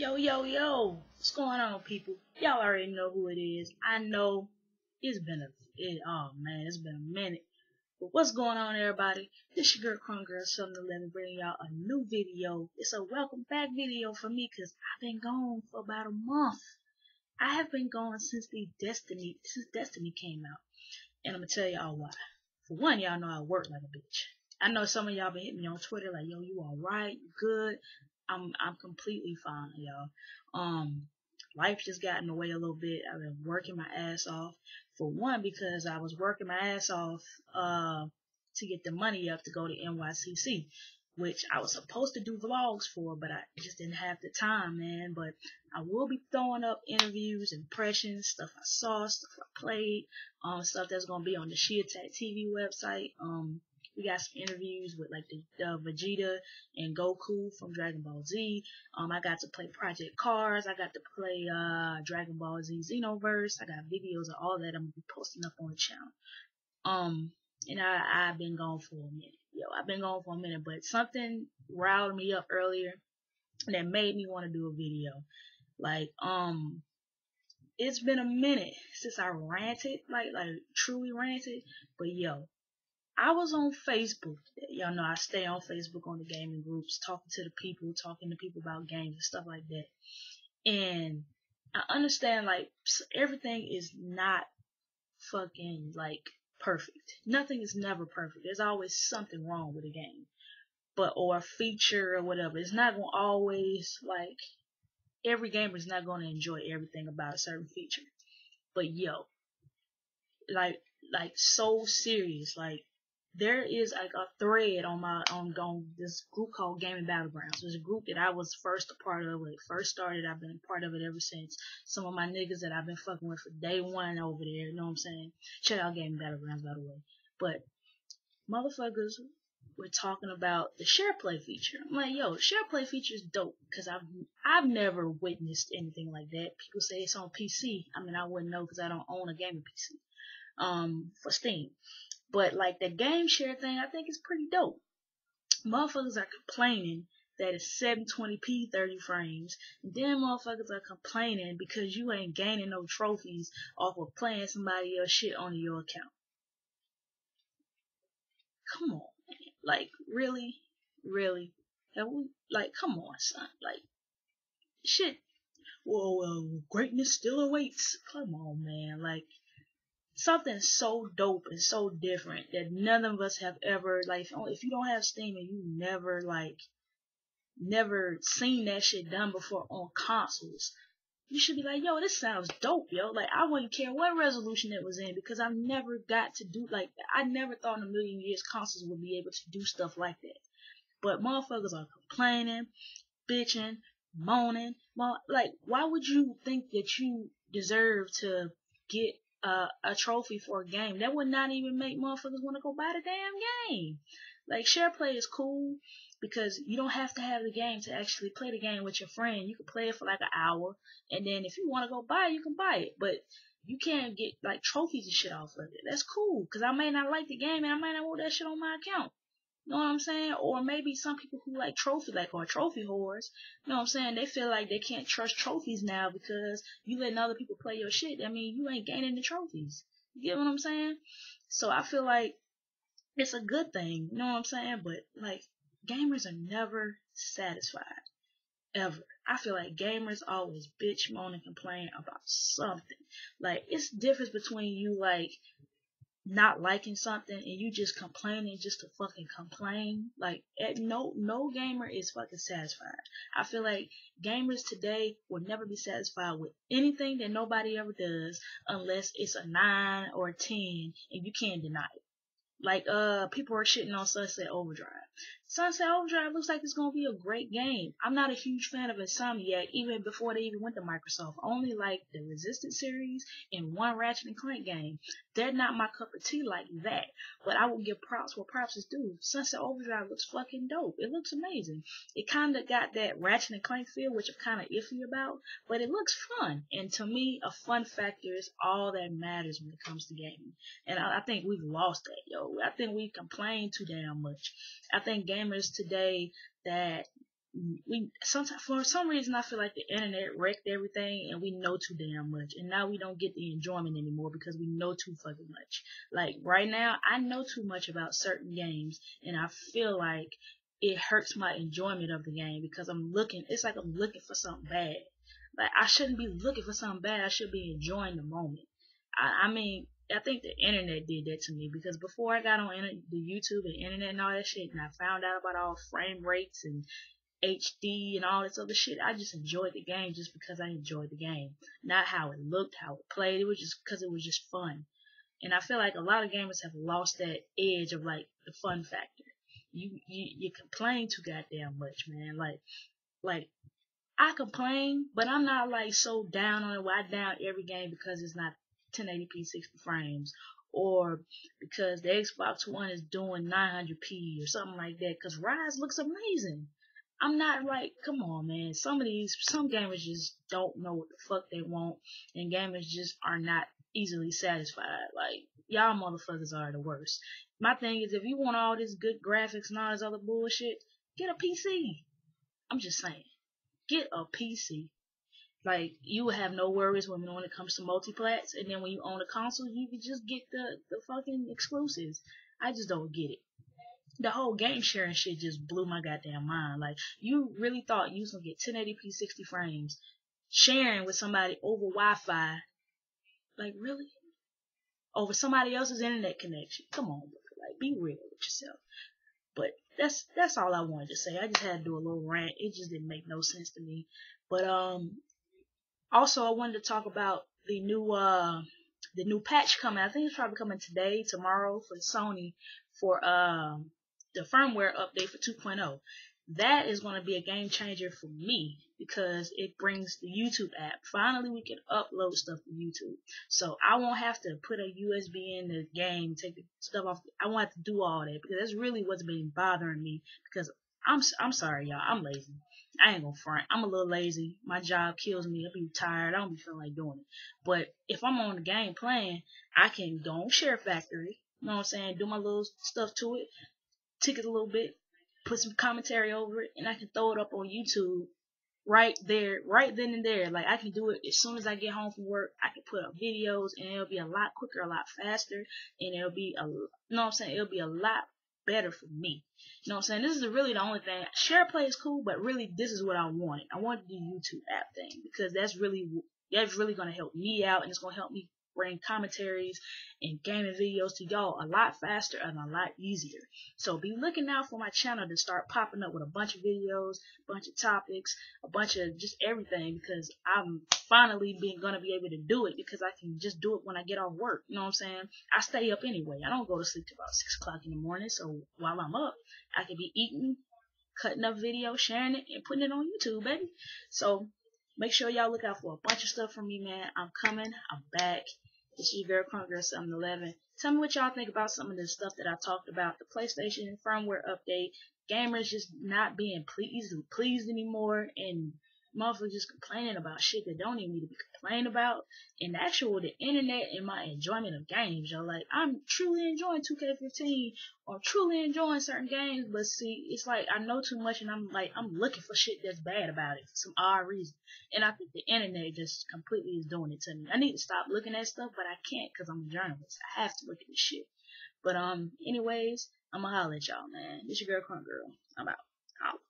Yo, yo, yo, what's going on, people? Y'all already know who it is. I know it's been a, it, oh man, it's been a minute. But what's going on, everybody? This your girl, Crunk Girl, 711, bringing y'all a new video. It's a welcome back video for me, cause I've been gone for about a month. I have been gone since the Destiny, since Destiny came out. And I'm gonna tell y'all why. For one, y'all know I work like a bitch. I know some of y'all been hitting me on Twitter like, yo, you alright, you good. I'm I'm completely fine, y'all. Um, life just got in the way a little bit. I've been working my ass off. For one, because I was working my ass off uh to get the money up to go to NYCC, which I was supposed to do vlogs for, but I just didn't have the time, man. But I will be throwing up interviews, impressions, stuff I saw, stuff I played, um, stuff that's gonna be on the She Attack TV website. Um, we got some interviews with like the, the Vegeta and Goku from Dragon Ball Z. Um, I got to play Project Cars. I got to play uh Dragon Ball Z Xenoverse. I got videos of all that I'm gonna be posting up on the channel. Um, and I I've been gone for a minute. Yo, I've been gone for a minute, but something riled me up earlier that made me want to do a video. Like um it's been a minute since I ranted, like like truly ranted. But yo, I was on Facebook. Y'all know I stay on Facebook on the gaming groups, talking to the people, talking to people about games and stuff like that. And I understand like everything is not fucking like perfect. Nothing is never perfect. There's always something wrong with a game. But or a feature or whatever. It's not gonna always like every gamer is not gonna enjoy everything about a certain feature. But yo, like like so serious, like there is like a thread on my on, on this group called Gaming Battlegrounds. It's a group that I was first a part of when it first started. I've been a part of it ever since. Some of my niggas that I've been fucking with for day one over there. You know what I'm saying? Check out Gaming Battlegrounds by the way. But motherfuckers were talking about the share play feature. I'm like, yo, share play feature is dope because I've I've never witnessed anything like that. People say it's on PC. I mean, I wouldn't know because I don't own a gaming PC. Um, for Steam. But like the game share thing, I think is pretty dope. Motherfuckers are complaining that it's 720p 30 frames. And then motherfuckers are complaining because you ain't gaining no trophies off of playing somebody else shit on your account. Come on, man. Like, really? Really? Have we, like, come on, son. Like, shit. Whoa, well, greatness still awaits. Come on, man. Like, something so dope and so different that none of us have ever like oh, if you don't have steam and you never like never seen that shit done before on consoles you should be like yo this sounds dope yo. Like i wouldn't care what resolution it was in because i've never got to do like i never thought in a million years consoles would be able to do stuff like that. But motherfuckers are complaining bitching moaning. Like why would you think that you deserve to get uh, a trophy for a game. That would not even make motherfuckers want to go buy the damn game. Like share play is cool because you don't have to have the game to actually play the game with your friend. You can play it for like an hour, and then if you want to go buy it, you can buy it. But you can't get like trophies and shit off of it. That's cool because I may not like the game and I might not want that shit on my account. Know what I'm saying? Or maybe some people who like trophy, like or trophy whores, you know what I'm saying? They feel like they can't trust trophies now because you letting other people play your shit. I mean, you ain't gaining the trophies. You get what I'm saying? So I feel like it's a good thing. You know what I'm saying? But like gamers are never satisfied. Ever. I feel like gamers always bitch, moan, and complain about something. Like it's difference between you like not liking something and you just complaining just to fucking complain. Like at no no gamer is fucking satisfied. I feel like gamers today will never be satisfied with anything that nobody ever does unless it's a nine or a ten and you can't deny it. Like uh people are shitting on Sunset Overdrive. Sunset Overdrive looks like it's gonna be a great game. I'm not a huge fan of Insomniac, even before they even went to Microsoft. Only like the Resistance series and one Ratchet and Clank game. They're not my cup of tea like that. But I will give props where props is due. Sunset Overdrive looks fucking dope. It looks amazing. It kinda got that Ratchet and Clank feel, which I'm kinda iffy about, but it looks fun. And to me, a fun factor is all that matters when it comes to gaming. And I, I think we've lost that, yo. I think we complain too damn much. I think gamers today that we sometimes for some reason I feel like the internet wrecked everything and we know too damn much and now we don't get the enjoyment anymore because we know too fucking much. Like right now I know too much about certain games and I feel like it hurts my enjoyment of the game because I'm looking it's like I'm looking for something bad. Like I shouldn't be looking for something bad, I should be enjoying the moment. I, I mean I think the internet did that to me because before I got on the YouTube and internet and all that shit, and I found out about all frame rates and HD and all this other shit, I just enjoyed the game just because I enjoyed the game, not how it looked, how it played. It was just because it was just fun. And I feel like a lot of gamers have lost that edge of like the fun factor. You you you complain too goddamn much, man. Like like I complain, but I'm not like so down on it. Why down every game because it's not 1080p 60 frames or because the Xbox One is doing 900p or something like that because Ryse looks amazing. I'm not like, come on, man. Some of these, some gamers just don't know what the fuck they want, and gamers just are not easily satisfied. Like, y'all motherfuckers are the worst. My thing is, if you want all this good graphics and all this other bullshit, get a PC. I'm just saying, get a PC. Like you have no worries when when it comes to multiplats, and then when you own a console, you can just get the the fucking exclusives. I just don't get it. The whole game sharing shit just blew my goddamn mind. Like you really thought you was gonna get 1080p 60 frames sharing with somebody over Wi-Fi? Like really? Over somebody else's internet connection? Come on, bro. like be real with yourself. But that's that's all I wanted to say. I just had to do a little rant. It just didn't make no sense to me. But um, also, I wanted to talk about the new uh the new patch coming. I think it's probably coming today, tomorrow for Sony for um the firmware update for 2.0. That is going to be a game changer for me because it brings the YouTube app. Finally, we can upload stuff to YouTube. So I won't have to put a USB in the game, take the stuff off. I won't have to do all that because that's really what's been bothering me because I'm I'm sorry, y'all. I'm lazy. I ain't gonna front. I'm a little lazy. My job kills me. I'll be tired. I don't be feeling like doing it. But if I'm on the game playing, I can go on Share Factory. You know what I'm saying? Do my little stuff to it, tick it a little bit, put some commentary over it, and I can throw it up on YouTube right there, right then and there. Like I can do it as soon as I get home from work. I can put up videos, and it'll be a lot quicker, a lot faster, and it'll be a, you know what I'm saying? It'll be a lot better for me. You know what I'm saying? This is really the only thing. Share play is cool, but really this is what I wanted. I wanted the YouTube app thing because that's really that's really gonna help me out and it's gonna help me bring commentaries and gaming videos to y'all a lot faster and a lot easier. So be looking out for my channel to start popping up with a bunch of videos, a bunch of topics, a bunch of just everything because I'm finally being gonna be able to do it because I can just do it when I get off work. You know what I'm saying? I stay up anyway. I don't go to sleep till about six o'clock in the morning. So while I'm up, I can be eating, cutting up video, sharing it, and putting it on YouTube, baby. So make sure y'all look out for a bunch of stuff from me, man. I'm coming. I'm back. It's your girl Girl 711. Tell me what y'all think about some of the stuff that I talked about. The PlayStation firmware update, gamers just not being pleased pleased anymore, and motherfuckers just complaining about shit that don't even need to be complained about. And actual the internet and my enjoyment of games, yo, like I'm truly enjoying 2K15 or truly enjoying certain games, but see, it's like I know too much and I'm like I'm looking for shit that's bad about it for some odd reason. And I think the internet just completely is doing it to me. I need to stop looking at stuff, but I can't because I'm a journalist. I have to look at this shit. But um, anyways, I'ma holler at y'all, man. This your girl, Crunk Girl. I'm out. Out.